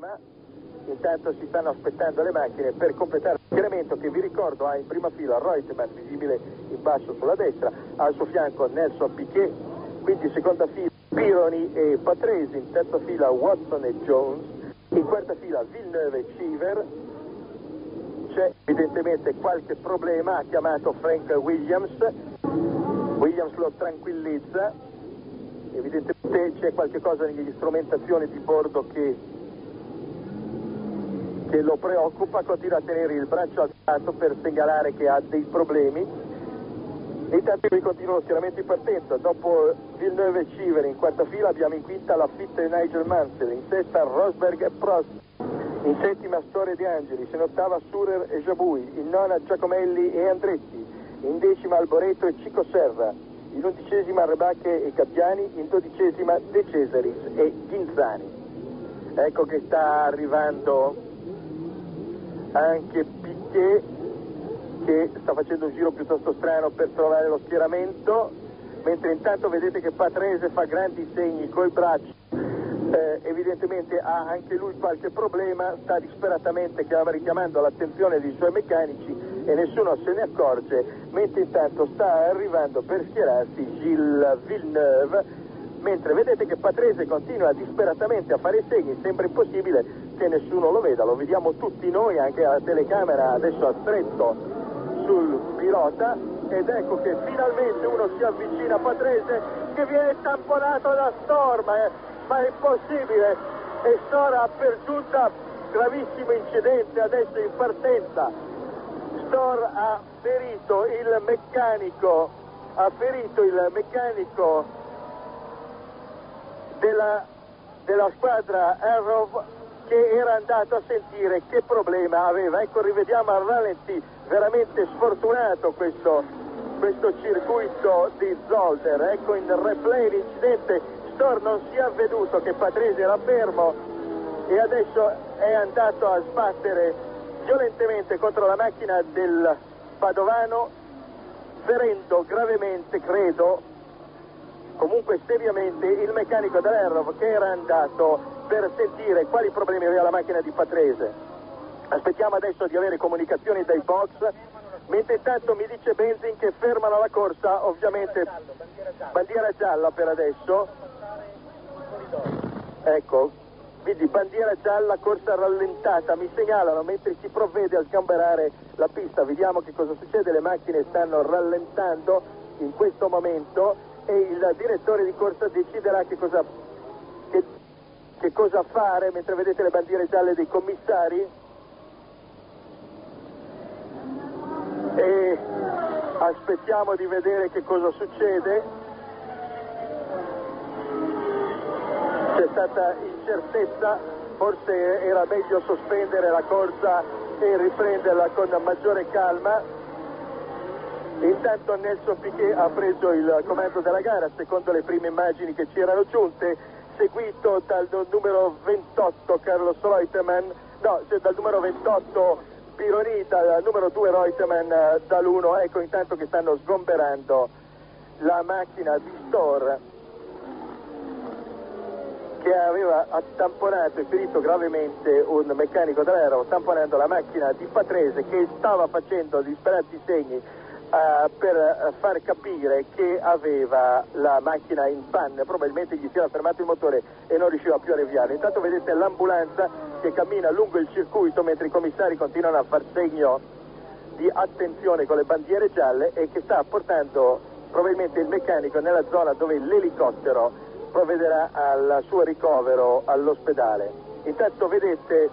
problema, intanto si stanno aspettando le macchine per completare il schieramento che vi ricordo ha in prima fila Reutemann visibile in basso sulla destra, al suo fianco Nelson Piquet, quindi in seconda fila Pironi e Patresi, in terza fila Watson e Jones, in quarta fila Villeneuve e Cheever, c'è evidentemente qualche problema, ha chiamato Frank Williams, Williams lo tranquillizza, evidentemente c'è qualche cosa nelle strumentazioni di bordo che, che lo preoccupa, continua a tenere il braccio alzato per segnalare che ha dei problemi. Intanto qui continua lo schieramento in partenza, dopo Villeneuve e Civer in quarta fila abbiamo in quinta la Fitta e Nigel Mansell, in sesta Rosberg e Prost, in settima Storia di Angelis, in ottava Surer e Jabui, in nona Giacomelli e Andretti, in decima Alboreto e Cico Serra, in undicesima Rebacche e Gabbiani, in dodicesima De Cesaris e Ghinzani. Ecco che sta arrivando anche Piquet che sta facendo un giro piuttosto strano per trovare lo schieramento, mentre intanto vedete che Patrese fa grandi segni coi bracci. Eh, evidentemente ha anche lui qualche problema, sta disperatamente richiamando l'attenzione dei suoi meccanici e nessuno se ne accorge, mentre intanto sta arrivando per schierarsi Gilles Villeneuve, mentre vedete che Patrese continua disperatamente a fare segni, sembra impossibile che nessuno lo veda, lo vediamo tutti noi anche alla telecamera adesso a stretto sul pilota ed ecco che finalmente uno si avvicina a Patrese che viene tamponato da Storma, eh, ma è impossibile e Stora ha per giunta gravissimo incidente adesso in partenza. Stor ha ferito il meccanico, ha ferito il meccanico della, della squadra Arrow che era andato a sentire che problema aveva. Ecco, rivediamo al ralenti, veramente sfortunato questo, questo circuito di Zolder. Ecco in replay l'incidente, Stor non si è avveduto che Patrese era fermo e adesso è andato a sbattere violentemente contro la macchina del Padovano, ferendo gravemente, credo, comunque seriamente, il meccanico dell'Errov che era andato per sentire quali problemi aveva la macchina di Patrese. Aspettiamo adesso di avere comunicazioni dai box, mentre intanto mi dice Benzin che fermano la corsa, ovviamente bandiera gialla per adesso. Ecco, quindi bandiera gialla, corsa rallentata, mi segnalano mentre si provvede a sgamberare la pista, vediamo che cosa succede, le macchine stanno rallentando in questo momento e il direttore di corsa deciderà che cosa, cosa fare mentre vedete le bandiere gialle dei commissari e aspettiamo di vedere che cosa succede. C'è stata incertezza, forse era meglio sospendere la corsa e riprenderla con maggiore calma. Intanto Nelson Piquet ha preso il comando della gara, secondo le prime immagini che ci erano giunte, seguito dal numero 28 Carlos Reutemann, no, cioè dal numero 28 Pironi, dal numero 2 Reutemann, dall'1, ecco intanto che stanno sgomberando la macchina di Store che aveva attamponato e ferito gravemente un meccanico dell'aereo, tamponando la macchina di Patrese che stava facendo disperati segni Uh, per far capire che aveva la macchina in panne, probabilmente gli si era fermato il motore e non riusciva più a riavviare. Intanto vedete l'ambulanza che cammina lungo il circuito mentre i commissari continuano a far segno di attenzione con le bandiere gialle e che sta portando probabilmente il meccanico nella zona dove l'elicottero provvederà al suo ricovero all'ospedale. Intanto vedete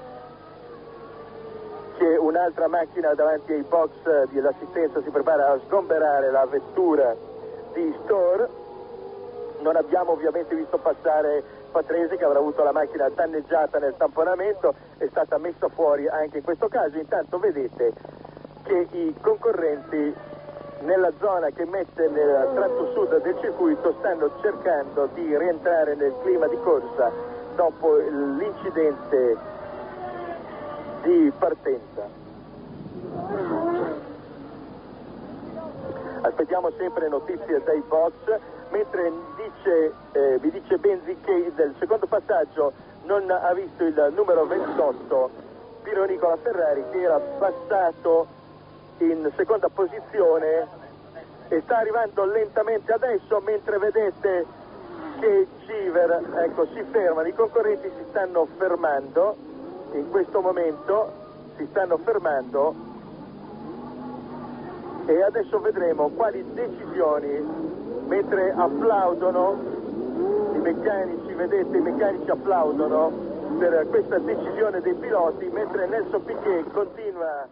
che un'altra macchina davanti ai box dell'assistenza si prepara a sgomberare la vettura di Store. Non abbiamo ovviamente visto passare Patrese che avrà avuto la macchina danneggiata nel tamponamento, è stata messa fuori anche in questo caso. Intanto vedete che i concorrenti nella zona che mette nel tratto sud del circuito stanno cercando di rientrare nel clima di corsa dopo l'incidente di partenza. Aspettiamo sempre notizie dai box, mentre dice, eh, vi dice Benzi che del secondo passaggio non ha visto il numero 28 Piro Nicola Ferrari che era passato in seconda posizione e sta arrivando lentamente adesso mentre vedete che Giver ecco, si fermano, i concorrenti si stanno fermando in questo momento, si stanno fermando e adesso vedremo quali decisioni mentre applaudono i meccanici, vedete i meccanici applaudono per questa decisione dei piloti mentre Nelson Piquet continua